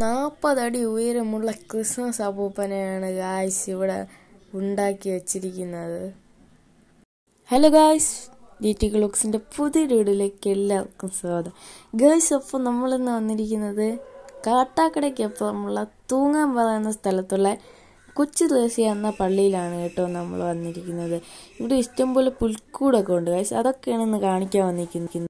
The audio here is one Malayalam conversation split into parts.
നാൽപ്പതടി ഉയരമുള്ള ക്രിസ്മസ് അപ്പൂപ്പനെയാണ് ഗായ്സ് ഇവിടെ ഉണ്ടാക്കി വച്ചിരിക്കുന്നത്. ഹലോ ഗായ്സ് ഡി ടി ക്ലോക്സിന്റെ പുതിയ വീഡിയോയിലേക്ക് എല്ലാവർക്കും സ്വാഗതം. ഗേൾസ് അപ്പോൾ നമ്മളിന്ന് വന്നിരിക്കുന്നത് കാട്ടാക്കടയ്ക്കൊപ്പമുള്ള തൂങ്ങാമ്പറ എന്ന സ്ഥലത്തുള്ള കൊച്ചു ദേശീയ എന്ന പള്ളിയിലാണ് കേട്ടോ നമ്മൾ വന്നിരിക്കുന്നത്. ഇവിടെ ഇഷ്ടംപോലെ പുൽക്കൂടൊക്കെ ഉണ്ട് ഗൈസ് അതൊക്കെയാണ് ഇന്ന് കാണിക്കാൻ വന്നിരിക്കുന്നത്.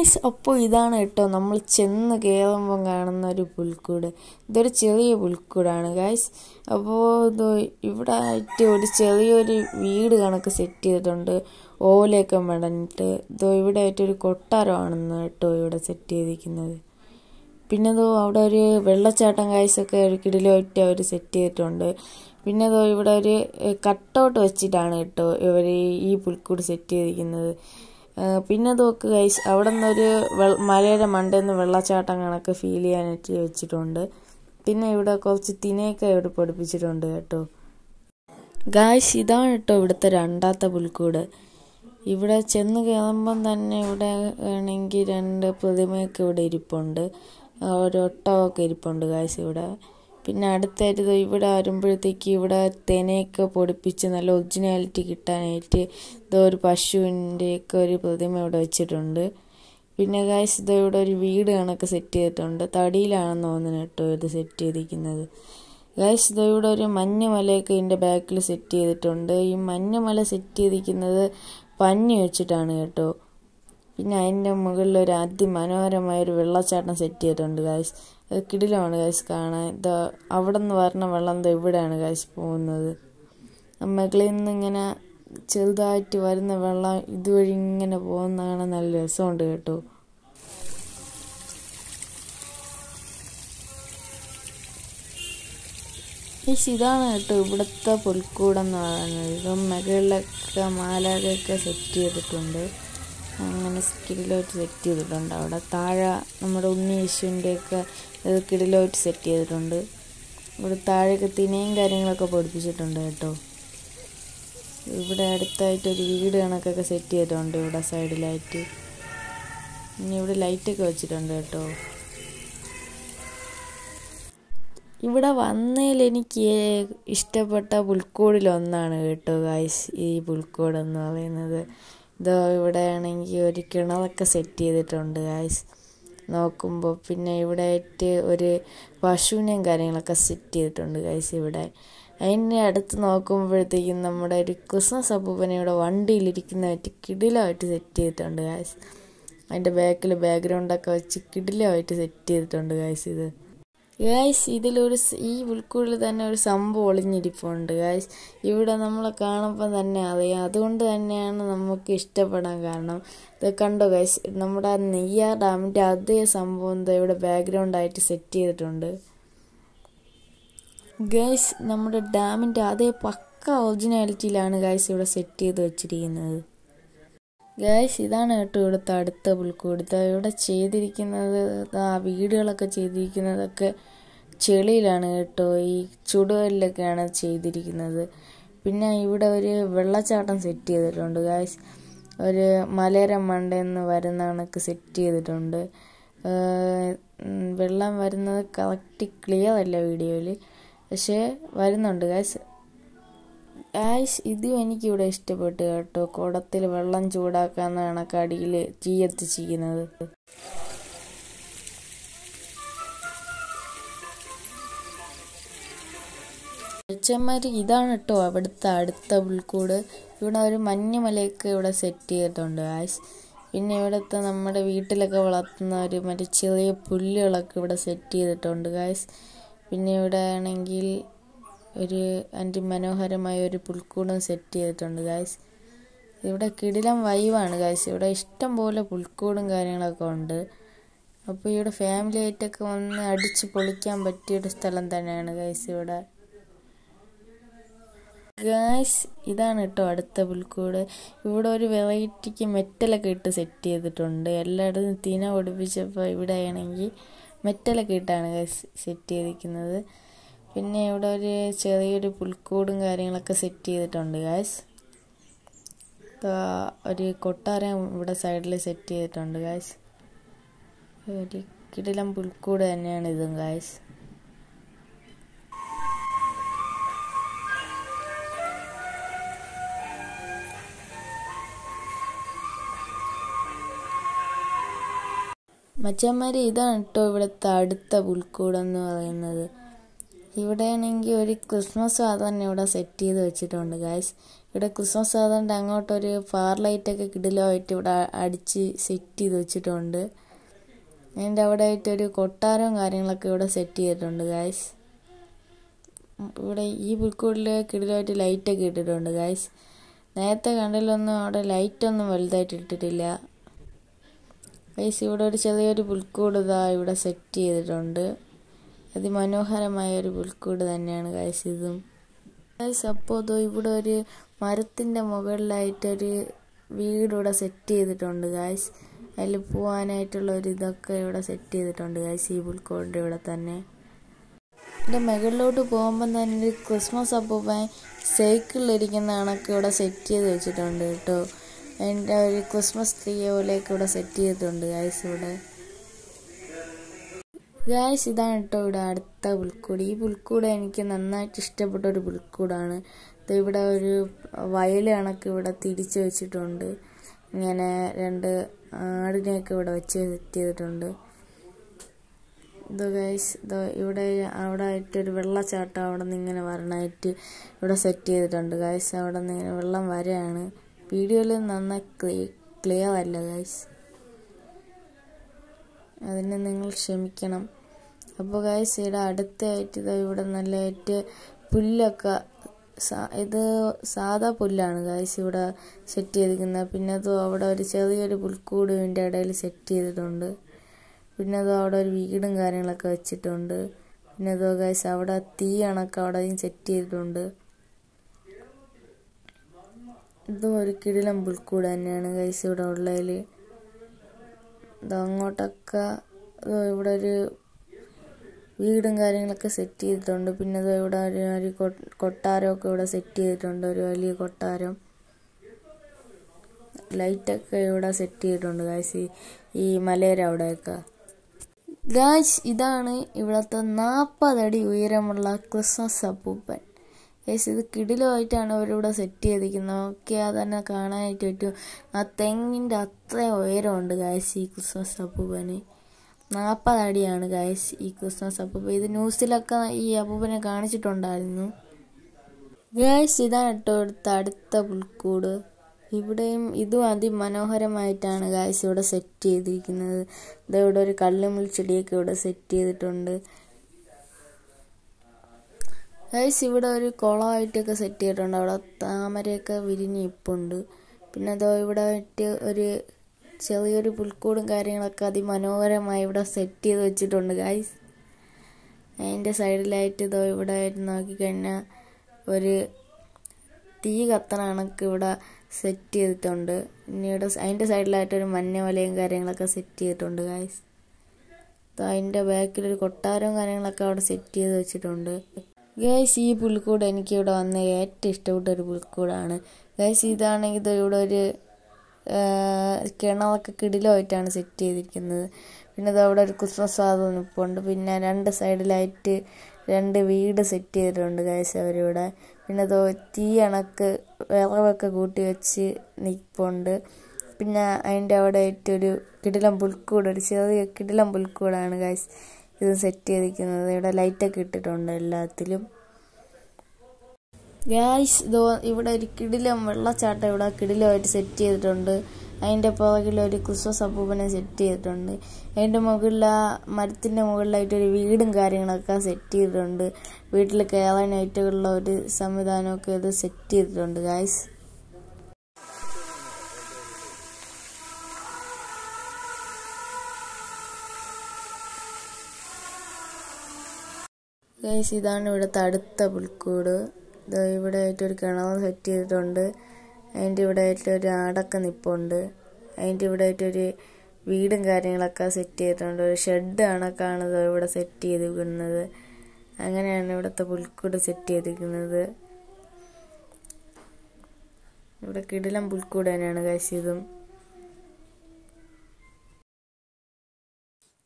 ഗായ്സ് അപ്പോൾ ഇതാണ് കേട്ടോ. നമ്മൾ ചെന്ന് കയറുമ്പം കാണുന്ന ഒരു പുൽക്കൂട്. ഇതൊരു ചെറിയ പുൽക്കൂടാണ് ഗായ്സ് അപ്പോൾ ഇത് ഇവിടെ ആയിട്ട് ഒരു ചെറിയൊരു വീട് കണക്ക് സെറ്റ് ചെയ്തിട്ടുണ്ട്. ഓലയൊക്കെ മടഞ്ഞിട്ട്. ഇതോ ഇവിടെ ആയിട്ട് ഒരു കൊട്ടാരമാണെന്ന് കേട്ടോ ഇവിടെ സെറ്റ് ചെയ്തിരിക്കുന്നത്. പിന്നെ ഇതോ അവിടെ ഒരു വെള്ളച്ചാട്ടം കായ്സൊക്കെ ഒരു കിടിലായിട്ട് അവർ സെറ്റ് ചെയ്തിട്ടുണ്ട്. പിന്നെ ഇതോ ഇവിടെ ഒരു കട്ടൗട്ട് വെച്ചിട്ടാണ് കേട്ടോ ഇവർ ഈ പുൽക്കൂട് സെറ്റ് ചെയ്തിരിക്കുന്നത്. പിന്നെ നോക്ക് ഗൈസ് അവിടെ നിന്നൊരു മലയുടെ മണ്ടയിൽ നിന്ന് വെള്ളച്ചാട്ടം കണക്ക് ഫീൽ ചെയ്യാനായിട്ട് വെച്ചിട്ടുണ്ട്. പിന്നെ ഇവിടെ കുറച്ച് തിനയൊക്കെ ഇവിടെ പൊടിപ്പിച്ചിട്ടുണ്ട് കേട്ടോ. ഗായ്സ് ഇതാണ് കേട്ടോ ഇവിടുത്തെ രണ്ടാമത്തെ പുൽക്കൂട്. ഇവിടെ ചെന്ന് കയറുമ്പം തന്നെ ഇവിടെ ആണെങ്കിൽ രണ്ട് പ്രതിമയൊക്കെ ഇവിടെ ഇരിപ്പുണ്ട്. ഒരു ഒട്ടമൊക്കെ ഇരിപ്പുണ്ട് ഗായ്സ് ഇവിടെ. പിന്നെ അടുത്തായിട്ട് ഇവിടെ വരുമ്പോഴത്തേക്ക് ഇവിടെ തേനയൊക്കെ പൊടിപ്പിച്ച് നല്ല ഒറിജിനാലിറ്റി കിട്ടാനായിട്ട് ഇതോ ഒരു പശുവിന്റെയൊക്കെ ഒരു പ്രതിമ ഇവിടെ വെച്ചിട്ടുണ്ട്. പിന്നെ ഗായ്സ് ഇതോ ഇവിടെ ഒരു വീട് കണക്ക് സെറ്റ് ചെയ്തിട്ടുണ്ട്. തടിയിലാണെന്ന് തോന്നുന്നു കേട്ടോ ഇത് സെറ്റ് ചെയ്തിരിക്കുന്നത്. ഗായ്സ് ഇതോ ഇവിടെ ഒരു മഞ്ഞമലയൊക്കെ ഇതിന്റെ ബാക്കിൽ സെറ്റ് ചെയ്തിട്ടുണ്ട്. ഈ മഞ്ഞമല സെറ്റ് ചെയ്തിരിക്കുന്നത് പഞ്ഞി വെച്ചിട്ടാണ് കേട്ടോ. പിന്നെ അതിന്റെ മുകളിൽ ഒരു അതിമനോഹരമായ ഒരു വെള്ളച്ചാട്ടം സെറ്റ് ചെയ്തിട്ടുണ്ട് ഗായ്സ് അത് കിടിലമാണ് ഗായ്സ് കാണാൻ. ഇതാ അവിടെ നിന്ന് വരണ വെള്ളം എന്താ ഇവിടെയാണ് ഗൈസ് പോകുന്നത്. മകളിൽ നിന്ന് ഇങ്ങനെ ചെറുതായിട്ട് വരുന്ന വെള്ളം ഇതുവഴി ഇങ്ങനെ പോകുന്നതാണ് നല്ല രസമുണ്ട് കേട്ടോ. ഇതാണ് കേട്ടോ ഇവിടുത്തെ പുൽക്കൂടെന്ന് പറയുന്നത്. ഇപ്പം മുകളിലൊക്കെ മാലകൊക്കെ സെറ്റ് ചെയ്തിട്ടുണ്ട്. അങ്ങനെ കിടിലോട്ട് സെറ്റ് ചെയ്തിട്ടുണ്ട്. അവിടെ താഴെ നമ്മുടെ ഉണ്ണി യേശുവിന്റെയൊക്കെ കിടിലോട്ട് സെറ്റ് ചെയ്തിട്ടുണ്ട്. ഇവിടെ താഴെയൊക്കെ തിനയും കാര്യങ്ങളൊക്കെ പഠിപ്പിച്ചിട്ടുണ്ട് കേട്ടോ. ഇവിടെ അടുത്തായിട്ട് ഒരു വീട് കണക്കൊക്കെ സെറ്റ് ചെയ്തിട്ടുണ്ട് ഇവിടെ സൈഡിലായിട്ട്. ഇനി ഇവിടെ ലൈറ്റൊക്കെ വെച്ചിട്ടുണ്ട് കേട്ടോ. ഇവിടെ വന്നതിൽ എനിക്ക് ഇഷ്ടപ്പെട്ട പുൽക്കൂടിലൊന്നാണ് കേട്ടോ ഗായ്സ് ഈ പുൽക്കൂട് എന്ന് പറയുന്നത്. ഇതോ ഇവിടെ ആണെങ്കിൽ ഒരു കിണറൊക്കെ സെറ്റ് ചെയ്തിട്ടുണ്ട് ഗായ്സ് നോക്കുമ്പോൾ പിന്നെ ഇവിടെ ആയിട്ട് ഒരു പശുവിനെയും കാര്യങ്ങളൊക്കെ സെറ്റ് ചെയ്തിട്ടുണ്ട് ഗായ്സ് ഇവിടെ. അതിന്റെ അടുത്ത് നോക്കുമ്പോഴത്തേക്കും നമ്മുടെ ഒരു ക്രിസ്മസ് അപ്പൂപ്പനെ ഇവിടെ വണ്ടിയിലിരിക്കുന്നതായിട്ട് കിടിലമായിട്ട് സെറ്റ് ചെയ്തിട്ടുണ്ട് ഗായ്സ് അതിന്റെ ബാക്കിൽ ബാക്ക്ഗ്രൗണ്ടൊക്കെ വെച്ച് കിടിലമായിട്ട് സെറ്റ് ചെയ്തിട്ടുണ്ട് ഗായ്സ് ഇത്. ഗായ്സ് ഇതിലൊരു ഈ ഉൾക്കുള്ളിൽ തന്നെ ഒരു സംഭവം ഒളിഞ്ഞിരിപ്പുണ്ട് ഗായ്സ് ഇവിടെ നമ്മൾ കാണുമ്പോൾ തന്നെ അറിയാം. അതുകൊണ്ട് തന്നെയാണ് നമുക്ക് ഇഷ്ടപ്പെടാൻ കാരണം. ഇത് കണ്ടോ ഗായ്സ് നമ്മുടെ നെയ്യാർ ഡാമിന്റെ അതേ സംഭവം ഇവിടെ ബാക്ക്ഗ്രൗണ്ടായിട്ട് സെറ്റ് ചെയ്തിട്ടുണ്ട്. ഗായ്സ് നമ്മുടെ ഡാമിന്റെ അതേ പക്ക ഒറിജിനാലിറ്റിയിലാണ് ഗായ്സ് ഇവിടെ സെറ്റ് ചെയ്ത് വെച്ചിരിക്കുന്നത്. ഗായ്സ് ഇതാണ് കേട്ടോ ഇവിടുത്തെ അടുത്ത പുൽക്കൂടുത്ത ഇവിടെ ചെയ്തിരിക്കുന്നത് ആ വീടുകളൊക്കെ ചെയ്തിരിക്കുന്നതൊക്കെ ചെളിയിലാണ് കേട്ടോ. ഈ ചുടുകല്ലിലൊക്കെയാണ് ചെയ്തിരിക്കുന്നത്. പിന്നെ ഇവിടെ ഒരു വെള്ളച്ചാട്ടം സെറ്റ് ചെയ്തിട്ടുണ്ട് ഗായ്സ് ഒരു മലയര മണ്ടെന്ന് വരുന്ന കണക്ക് സെറ്റ് ചെയ്തിട്ടുണ്ട്. വെള്ളം വരുന്നത് കറക്റ്റ് ക്ലിയർ അല്ല വീഡിയോയിൽ പക്ഷേ വരുന്നുണ്ട് ഗായ്സ് ആയിഷ് ഇതും എനിക്കിവിടെ ഇഷ്ടപ്പെട്ടു കേട്ടോ. കുടത്തിൽ വെള്ളം ചൂടാക്കാന്നാണ് കണക്കടിയിൽ തീ എത്തിച്ചിരിക്കുന്നത്. അച്ഛന്മാർ ഇതാണ് കേട്ടോ അവിടുത്തെ അടുത്ത പുൽക്കൂട് ഇവിടെ ഒരു മഞ്ഞുമലയൊക്കെ ഇവിടെ സെറ്റ് ചെയ്തിട്ടുണ്ട് ആയിഷ്. പിന്നെ ഇവിടുത്തെ നമ്മുടെ വീട്ടിലൊക്കെ വളർത്തുന്ന ഒരു മറ്റേ ചെറിയ പുല്ലുകളൊക്കെ ഇവിടെ സെറ്റ് ചെയ്തിട്ടുണ്ട് ഗായ്സ് പിന്നെ ഇവിടെ ആണെങ്കിൽ ഒരു അതിമനോഹരമായ ഒരു പുൽക്കൂടും സെറ്റ് ചെയ്തിട്ടുണ്ട് ഗായ്സ് ഇവിടെ കിടിലം വൈവാണ് ഗായ്സ് ഇവിടെ ഇഷ്ടം പോലെ പുൽക്കൂടും കാര്യങ്ങളൊക്കെ ഉണ്ട്. അപ്പോൾ ഇവിടെ ഫാമിലി ആയിട്ടൊക്കെ വന്ന് അടിച്ച് പൊളിക്കാൻ പറ്റിയൊരു സ്ഥലം തന്നെയാണ് ഗായ്സ് ഇവിടെ. ഗായ്സ് ഇതാണ് കേട്ടോ അടുത്ത പുൽക്കൂട്. ഇവിടെ ഒരു വെറൈറ്റിക്ക് മെറ്റലൊക്കെ ഇട്ട് സെറ്റ് ചെയ്തിട്ടുണ്ട്. എല്ലായിടത്തും തീന പൊടിപ്പിച്ചപ്പോൾ ഇവിടെ ആണെങ്കിൽ മെറ്റലൊക്കെ ഇട്ടാണ് ഗായ്സ് സെറ്റ് ചെയ്തിരിക്കുന്നത്. പിന്നെ ഇവിടെ ഒരു ചെറിയൊരു പുൽക്കൂടും കാര്യങ്ങളൊക്കെ സെറ്റ് ചെയ്തിട്ടുണ്ട് ഗായ്സ് ഒരു കൊട്ടാരം ഇവിടെ സൈഡിൽ സെറ്റ് ചെയ്തിട്ടുണ്ട് ഗായ്സ് ഒരു കിടിലം പുൽക്കൂട് തന്നെയാണ് ഇതും ഗായ്സ് മച്ചന്മാര് ഇതാണ് കേട്ടോ ഇവിടുത്തെ അടുത്ത പുൽക്കൂടെന്ന് പറയുന്നത്. ഇവിടെയാണെങ്കിൽ ഒരു ക്രിസ്മസ് സാധനം ഇവിടെ സെറ്റ് ചെയ്ത് വെച്ചിട്ടുണ്ട് ഗായ്സ് ഇവിടെ ക്രിസ്മസ് സാധനം അങ്ങോട്ടൊരു ഫാർ ലൈറ്റൊക്കെ കിടിലമായിട്ട് ഇവിടെ അടിച്ച് സെറ്റ് ചെയ്ത് വെച്ചിട്ടുണ്ട്. അതിന്റെ അവിടെ ആയിട്ടൊരു കൊട്ടാരവും കാര്യങ്ങളൊക്കെ ഇവിടെ സെറ്റ് ചെയ്തിട്ടുണ്ട് ഗായ്സ് ഇവിടെ ഈ പുൽക്കൂടിൽ കിടിലമായിട്ട് ലൈറ്റൊക്കെ ഇട്ടിട്ടുണ്ട് ഗായ്സ് നേരത്തെ കണ്ടിലൊന്നും അവിടെ ലൈറ്റൊന്നും വലുതായിട്ട് ഇട്ടിട്ടില്ല. ഗൈസ് ഇവിടെ ഒരു ചെറിയൊരു പുൽക്കൂട് ഇതാ ഇവിടെ സെറ്റ് ചെയ്തിട്ടുണ്ട്. അതിമനോഹരമായ ഒരു പുൽക്കൂട് തന്നെയാണ് ഗൈസ് ഇതും ഗൈസ് അപ്പോൾ അതോ ഇവിടെ ഒരു മരത്തിന്റെ മുകളിലായിട്ടൊരു വീടിവിടെ സെറ്റ് ചെയ്തിട്ടുണ്ട് ഗൈസ് അതിൽ പോകാനായിട്ടുള്ള ഒരു ഇതൊക്കെ ഇവിടെ സെറ്റ് ചെയ്തിട്ടുണ്ട് ഗൈസ് ഈ പുൽക്കൂടിന്റെ ഇവിടെ തന്നെ. എന്റെ മുകളിലോട്ട് പോകുമ്പം തന്നെ ഒരു ക്രിസ്മസ് അപ്പൂപ്പൻ സൈക്കിളിലിരിക്കുന്ന കണക്ക് ഇവിടെ സെറ്റ് ചെയ്ത് വെച്ചിട്ടുണ്ട് കേട്ടോ. എന്റെ ഒരു ക്രിസ്മസ് ട്രീ പോലെയൊക്കെ ഇവിടെ സെറ്റ് ചെയ്തിട്ടുണ്ട് ഗായ്സ് ഇവിടെ. ഗായ്സ് ഇതാണ് കേട്ടോ ഇവിടെ അടുത്ത പുൽക്കൂട്. ഈ പുൽക്കൂട് എനിക്ക് നന്നായിട്ട് ഇഷ്ടപ്പെട്ട ഒരു പുൽക്കൂടാണ്. ഇവിടെ ഒരു വയൽ കണക്ക് ഇവിടെ തിരിച്ച് വെച്ചിട്ടുണ്ട്. ഇങ്ങനെ രണ്ട് ആടിനെയൊക്കെ ഇവിടെ വെച്ച് സെറ്റ് ചെയ്തിട്ടുണ്ട്. ഇത് ഗൈസ് ഇത് ഇവിടെ അവിടെ ആയിട്ടൊരു വെള്ളച്ചാട്ടം അവിടെ നിന്ന് ഇങ്ങനെ വരണമായിട്ട് ഇവിടെ സെറ്റ് ചെയ്തിട്ടുണ്ട്. ഗൈസ് അവിടെ നിന്ന് ഇങ്ങനെ വെള്ളം വരെയാണ് വീഡിയോയിൽ നന്നായി ക്ലിയർ അല്ല ഗൈസ് അതിന് നിങ്ങൾ ക്ഷമിക്കണം. അപ്പോൾ ഗൈസ് ഇവിടെ അടുത്തായിട്ട് ഇതാ ഇവിടെ നല്ലതായിട്ട് പുല്ലൊക്കെ ഇത് സാധാ പുല്ലാണ് ഗൈസ് ഇവിടെ സെറ്റ് ചെയ്തിരിക്കുന്നത്. പിന്നെ അതും അവിടെ ഒരു ചെറിയൊരു പുൽക്കൂട് ഇതിന്റെ ഇടയിൽ സെറ്റ് ചെയ്തിട്ടുണ്ട്. പിന്നെ അതോ അവിടെ ഒരു വീടും കാര്യങ്ങളൊക്കെ വെച്ചിട്ടുണ്ട്. പിന്നെ അതോ ഗൈസ് അവിടെ തീ കണക്ക് അവിടെയും സെറ്റ് ചെയ്തിട്ടുണ്ട്. ഇതും ഒരു കിടിലം പുൽക്കൂട് തന്നെയാണ് ഗൈസ് ഇവിടെ ഉള്ളതിൽ അങ്ങോട്ടൊക്കെ ഇവിടെ ഒരു വീടും കാര്യങ്ങളൊക്കെ സെറ്റ് ചെയ്തിട്ടുണ്ട്. പിന്നെ ഇവിടെ ഒരു ഒരു കൊട്ടാരമൊക്കെ ഇവിടെ സെറ്റ് ചെയ്തിട്ടുണ്ട്. ഒരു വലിയ കൊട്ടാരം. ലൈറ്റൊക്കെ ഇവിടെ സെറ്റ് ചെയ്തിട്ടുണ്ട് ഗായ്സ് ഈ മലയുടെ അവിടെയൊക്കെ. ഗായ്സ് ഇതാണ് ഇവിടുത്തെ നാൽപ്പതടി ഉയരമുള്ള ക്രിസ്മസ് അപ്പൂപ്പൻ. ഗൈസ് ഇത് കിടിലുമായിട്ടാണ് അവരിവിടെ സെറ്റ് ചെയ്തിരിക്കുന്നത്. നോക്കിയാൽ തന്നെ കാണാനായിട്ട് പറ്റും. ആ തെങ്ങിന്റെ അത്രയും ഉയരമുണ്ട് ഗായസ് ഈ ക്രിസ്മസ് അപ്പൂപ്പന്. നാൽപ്പത് അടിയാണ് ഗായ്സ് ഈ ക്രിസ്മസ് അപ്പൂപ്പ ഇത് ന്യൂസിലൊക്കെ ഈ അപ്പൂപ്പനെ കാണിച്ചിട്ടുണ്ടായിരുന്നു. ഗായസ് ഇതാണ് കേട്ടോ അടുത്ത അടുത്ത പുൽക്കൂട്. ഇവിടെയും ഇതും അതിമനോഹരമായിട്ടാണ് ഗായ്സ് ഇവിടെ സെറ്റ് ചെയ്തിരിക്കുന്നത്. ഇവിടെ ഒരു കള്ളുമുൾ ചെടിയൊക്കെ ഇവിടെ സെറ്റ് ചെയ്തിട്ടുണ്ട്. ഗൈസ് ഇവിടെ ഒരു കുളമായിട്ടൊക്കെ സെറ്റ് ചെയ്തിട്ടുണ്ട്. അവിടെ താമരയൊക്കെ വിരിഞ്ഞ് ഇപ്പുണ്ട്. പിന്നെ അതോ ഇവിടെ ആയിട്ട് ഒരു ചെറിയൊരു പുൽക്കൂടും കാര്യങ്ങളൊക്കെ അതിമനോഹരമായി ഇവിടെ സെറ്റ് ചെയ്ത് വെച്ചിട്ടുണ്ട് ഗൈസ് അതിന്റെ സൈഡിലായിട്ട് ഇതോ ഇവിടെ ആയിട്ട് നോക്കിക്കഴിഞ്ഞാൽ ഒരു തീ കത്തണക്ക് ഇവിടെ സെറ്റ് ചെയ്തിട്ടുണ്ട്. പിന്നീട് അതിന്റെ സൈഡിലായിട്ട് ഒരു മഞ്ഞ വലയും കാര്യങ്ങളൊക്കെ സെറ്റ് ചെയ്തിട്ടുണ്ട് ഗൈസ് അതിന്റെ ബാക്കിലൊരു കൊട്ടാരവും കാര്യങ്ങളൊക്കെ അവിടെ സെറ്റ് ചെയ്ത് വെച്ചിട്ടുണ്ട്. ഗൈസ് ഈ പുൽക്കൂട് എനിക്ക് ഇവിടെ വന്ന ഏറ്റവും ഇഷ്ടപ്പെട്ട ഒരു പുൽക്കൂടാണ്. ഗൈസ് ഇതാണെങ്കിൽ ഇത് ഇവിടെ ഒരു കിണറൊക്കെ കിടിലായിട്ടാണ് സെറ്റ് ചെയ്തിരിക്കുന്നത്. പിന്നെ അവിടെ ഒരു ക്രിസ്മസ് സാധനം നിൽപ്പുണ്ട് പിന്നെ രണ്ട് സൈഡിലായിട്ട് രണ്ട് വീട് സെറ്റ് ചെയ്തിട്ടുണ്ട് ഗൈസ് അവരിവിടെ. പിന്നെ അതോ തീ അണക്ക് വിറവൊക്കെ കൂട്ടി വെച്ച് നിൽപ്പുണ്ട് പിന്നെ അതിന്റെ അവിടെ ആയിട്ടൊരു കിടിലം പുൽക്കൂട് ഒരു ചെറിയ കിടിലം പുൽക്കൂടാണ് ഗൈസ് ഇത് സെറ്റ് ചെയ്തിരിക്കുന്നത്. ഇവിടെ ലൈറ്റൊക്കെ ഇട്ടിട്ടുണ്ട് എല്ലാത്തിലും. ഗ്യാസ് ഇതോ ഇവിടെ ഒരു കിടിലം വെള്ളച്ചാട്ടം ഇവിടെ കിടിലമായിട്ട് സെറ്റ് ചെയ്തിട്ടുണ്ട്. അതിന്റെ പുറകിൽ ഒരു ക്രിസ്മസ് അപ്പൂപ്പനെ സെറ്റ് ചെയ്തിട്ടുണ്ട്. അതിന്റെ മുകളിൽ ആ മരത്തിന്റെ മുകളിലായിട്ട് ഒരു വീടും കാര്യങ്ങളൊക്കെ സെറ്റ് ചെയ്തിട്ടുണ്ട്. വീട്ടിൽ കയറാനായിട്ടുള്ള ഒരു സംവിധാനമൊക്കെ ഇത് സെറ്റ് ചെയ്തിട്ടുണ്ട് ഗായ്സ് ഗൈസ് ഇതാണ് ഇവിടുത്തെ അടുത്ത പുൽക്കൂട്. ഇവിടെ ആയിട്ട് ഒരു കിണർ സെറ്റ് ചെയ്തിട്ടുണ്ട്. അതിന്റെ ഇവിടെ ആയിട്ട് ഒരു ആടൊക്കെ നിപ്പുണ്ട്. അതിന്റെ ഇവിടെ ആയിട്ടൊരു വീടും കാര്യങ്ങളൊക്കെ സെറ്റ് ചെയ്തിട്ടുണ്ട്. ഒരു ഷെഡ് കാണുന്നത്. ഇവിടെ സെറ്റ് ചെയ്തിരിക്കുന്നത്. അങ്ങനെയാണ് ഇവിടുത്തെ പുൽക്കൂട് സെറ്റ് ചെയ്തിരിക്കുന്നത്. ഇവിടെ കിടിലം പുൽക്കൂട് തന്നെയാണ് ഇതും.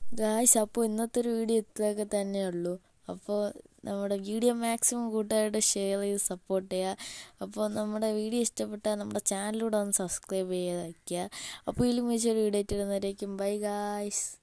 ഗായ്സ് അപ്പോൾ ഇന്നത്തെ ഒരു വീഡിയോ ഇത്രയൊക്കെ തന്നെയുള്ളൂ. അപ്പോൾ നമ്മുടെ വീഡിയോ മാക്സിമം കൂട്ടുകാരുടെ ഷെയർ ചെയ്ത് സപ്പോർട്ട് ചെയ്യുക. അപ്പോൾ നമ്മുടെ വീഡിയോ ഇഷ്ടപ്പെട്ടാൽ നമ്മുടെ ചാനലിലൂടെ ഒന്ന് സബ്സ്ക്രൈബ് ചെയ്ത് വയ്ക്കുക അപ്പോൾ ഇതിലും മികച്ചൊരു വീഡിയോ ഇട്ടിരുന്നവരേക്കും. Bye guys